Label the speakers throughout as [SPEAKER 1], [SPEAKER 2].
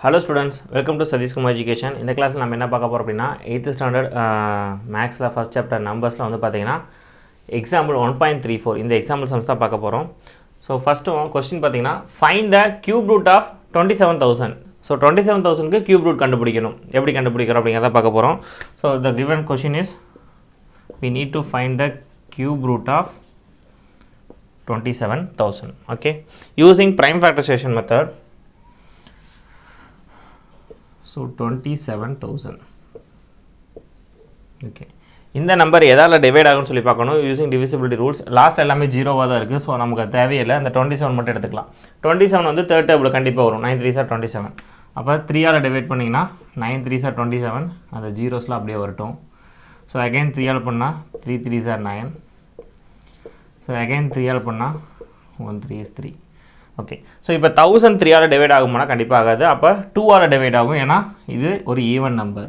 [SPEAKER 1] Hello students welcome to Satishkumar education இந்த கிளாஸில் நம்ம என்ன பார்க்க போகிறோம் அப்படின்னா எயித்து ஸ்டாண்டர்ட் மேக்ஸில் ஃபஸ்ட் சாப்டர் நம்பர்ஸில் வந்து பார்த்தீங்கன்னா example one point three four இந்த எக்ஸாம்பிள் சம்ஸ் தான் பார்க்க போகிறோம் ஸோ ஃபஸ்ட்டு கொஸ்டின் பார்த்தீங்கன்னா find the cube root of twenty seven thousand so twenty seven தௌசண்ட்க்கு கியூப் ரூட் கண்டுபிடிக்கணும். எப்படி கண்டுபிடிக்கிறோம் அப்படிங்கிறத பார்க்க போகிறோம் so the given question is we need to find the need to find the cube root of 27000 okay? Using prime so twenty seven thousand okay இந்த number எதால் divide ஆகும்னு சொல்லி பார்க்கணும். யூசிங் டிவிசிபிலிட்டி ரூல்ஸ் லாஸ்ட் எல்லாமே ஜீரோவாக தான் இருக்குது so நமக்கு தேவையில்லை. அந்த டுவெண்ட்டி செவன் மட்டும் எடுத்துக்கலாம். டுவெண்ட்டி செவன் வந்து தேர்ட் டேபிள் கண்டிப்பாக வரும். Nine three sir twenty seven அப்போ த்ரீயால் டிவைட் பண்ணிங்கன்னா nine three sir twenty seven அந்த ஜீரோஸ்லாம் அப்படியே வரட்டும். ஸோ அகைன் த்ரீயால் பண்ணால் three three sir nine so again த்ரீயால் பண்ணால் one three is three okay so இப்போ தௌசண்ட் த்ரீயால் டிவைட் ஆகும்னா கண்டிப்பாக ஆகாது. அப்போ டூவால் டிவைட் ஆகும். ஏன்னா இது ஒரு ஈவன் நம்பர்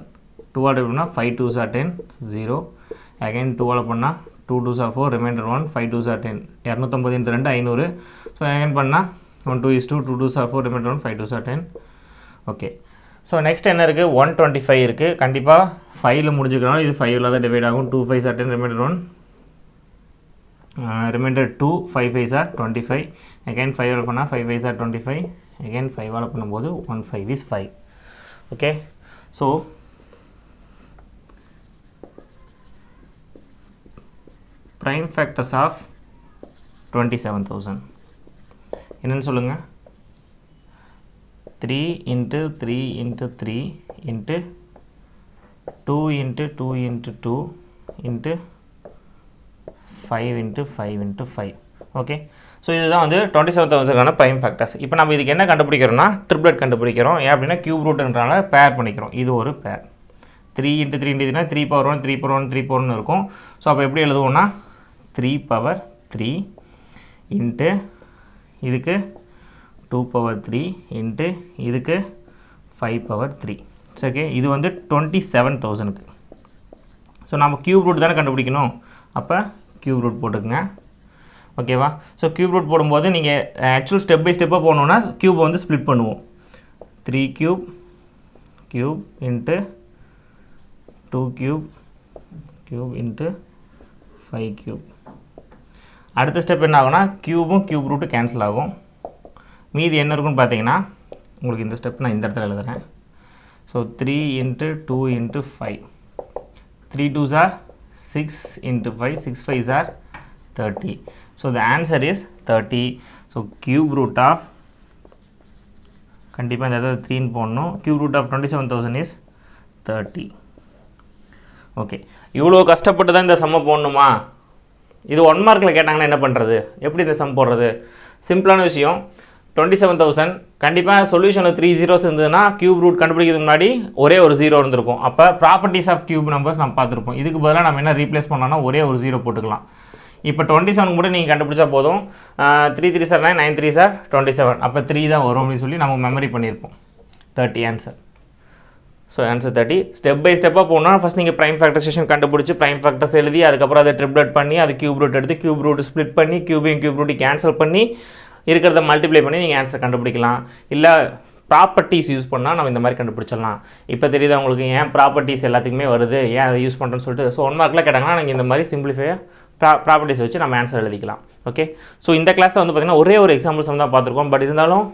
[SPEAKER 1] டூவால் டிவைட் பண்ணால் five two sir ten zero again டூவால் பண்ணால் two two sir four remainder one five two sir ten இரநூத்தம்பது இன்ட்டு ரெண்டு ஐநூறு. ஸோ அகைன் பண்ணால் one two is two two two sir four remainder one five two sir ten okay so next என்ன இருக்குது one twenty five இருக்குது கண்டிப்பாக ஃபைவ்ல முடிஞ்சுக்கிறனால இது ஃபைவ்ல தான் டிவைட் ஆகும். Two five sir ten remainder one remainder two five five are twenty five again five all பண்ணால் five five are twenty five again five ஃபைவால் பண்ணும்போது one five is five okay so prime factors of twenty seven thousand என்னென்னு சொல்லுங்கள் three into three into three into two into two into two into five into five into five okay so இதுதான் வந்து twenty seven தௌசண்ட்க்கான prime factors இப்போ நம்ம இதுக்கு என்ன கண்டுபிடிக்கிறோம்னா triplet கண்டுபிடிக்கிறோம். ஏன் அப்படின்னா கியூப் ரூட்ன்றனால பேர் பண்ணிக்கிறோம். இது ஒரு pair three into three இன்ட்டுனா three power one three power one three பவர்னு இருக்கும். ஸோ அப்போ எப்படி எழுதுவோம்னா த்ரீ பவர் த்ரீ இன்ட்டு இதுக்கு டூ பவர் த்ரீ இன்ட்டு இதுக்கு ஃபைவ் பவர் த்ரீ ஓகே இது வந்து டுவெண்ட்டி செவன் தௌசண்ட்க்கு ஸோ நம்ம கியூப் ரூட் தானே கண்டுபிடிக்கணும். அப்போ க்யூப் ரூட் போட்டுக்குங்க. ஓகேவா ஸோ க்யூப் ரூட் போடும்போது நீங்கள் ஆக்சுவல் ஸ்டெப் பை ஸ்டெப்பாக போனோன்னா க்யூப் வந்து ஸ்ப்ளிட் பண்ணுவோம். Three cube cube into two cube cube into five cube அடுத்த ஸ்டெப் என்ன ஆகும்னா க்யூபும் க்யூப் ரூட்டு கேன்சல் ஆகும். மீதி என்ன இருக்குன்னு பார்த்தீங்கன்னா உங்களுக்கு இந்த ஸ்டெப் நான் இந்த இடத்துல எழுதுகிறேன் so three into two into five three two sir six into five six five sir thirty so the answer is thirty so cube root of கண்டிப்பாக இந்த இடத்துல த்ரீன்னு போடணும். Cube root of twenty seven thousand thirty okay இவ்வளோ கஷ்டப்பட்டு தான் இந்த சம்மை போடணுமா? இது ஒன் மார்க்கில் கேட்டாங்கன்னா என்ன பண்ணுறது எப்படி இந்த சம் போடுறது? சிம்பிளான விஷயம். டுவெண்ட்டி செவன் தௌசண்ட் கண்டிப்பாக சொல்யூஷனில் த்ரீ ஜீரோஸ் இருந்ததுன்னா கியூப் ரூட் கண்டுபிடிக்கிறதுக்கு முன்னாடி ஒரே ஒரு ஜீரோ இருந்திருக்கும். அப்போ ப்ராப்பர்ட்டிஸ் ஆஃப் கியூப் நம்பர்ஸ் நம்ம பார்த்துருப்போம். இதுக்கு பதிலாக நம்ம என்ன ரீப்ளேஸ் பண்ணோம்னா ஒரே ஒரு ஜீரோ போட்டுக்கலாம். இப்போ டுவெண்ட்டி செவன் கூட நீங்கள் கண்டுபிடிச்சா போதும். Three three sir nine nine three sir twenty seven அப்போ த்ரீ தான் வரும் அப்படின்னு சொல்லி நம்ம மெமரி பண்ணியிருப்போம். Thirty answer so answer thirty step by ஸ்டெப்பாக போனால் ஃபஸ்ட் நீங்கள் ப்ரைம் ஃபேக்டரைசேஷன் கண்டுபிடிச்சி ப்ரைம் ஃபேக்டர்ஸ் எழுதி அதுக்கப்புறம் அதை ட்ரிப்ளெட் பண்ணி அது கியூப் ரூட் எடுத்து கியூப் ரூட் ஸ்ப்ளிட் பண்ணி கியூபையும் கியூப் ரூட்டி கேன்சல் பண்ணி இருக்கிறத மல்டிப்ளை பண்ணி நீங்கள் ஆன்சர் கண்டுபிடிக்கலாம். இல்லை ப்ராப்பர்ட்டிஸ் யூஸ் பண்ணால் நம்ம இந்த மாதிரி கண்டுபிடிச்சிடலாம். இப்போ தெரியுது உங்களுக்கு ஏன் ப்ராப்பர்ட்டிஸ் எல்லாத்துக்குமே வருது? ஏன் அதை யூஸ் பண்ணுறேன்னு சொல்லிட்டு ஸோ ஒன் மார்க்கில் கேட்டாங்கன்னா நீங்கள் இந்த மாதிரி சிம்பிளிஃபையாக ப்ரா ப்ராப்பர்ட்டிஸ் வச்சு நம்ம ஆன்சர் எழுதிக்கலாம். ஓகே ஸோ இந்த கிளாஸில் வந்து பார்த்திங்கன்னா ஒரே ஒரு எக்ஸாம்பிள் சம் தான் பார்த்துருக்கோம் பட் இருந்தாலும்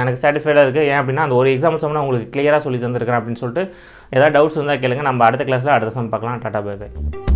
[SPEAKER 1] எனக்கு சாட்டிஸ்ஃபைடாக இருக்குது ஏன் அப்படின்னா அந்த ஒரு எக்ஸாம்பிள் சம் உங்களுக்கு கிளியராக சொல்லி தந்திருக்கிறேன் அப்படின்னு சொல்லிட்டு ஏதாவது டவுட்ஸ் இருந்தால் கேளுங்க. நம்ம அடுத்த கிளாஸில் அடுத்த சம் பார்க்கலாம். Tata bye by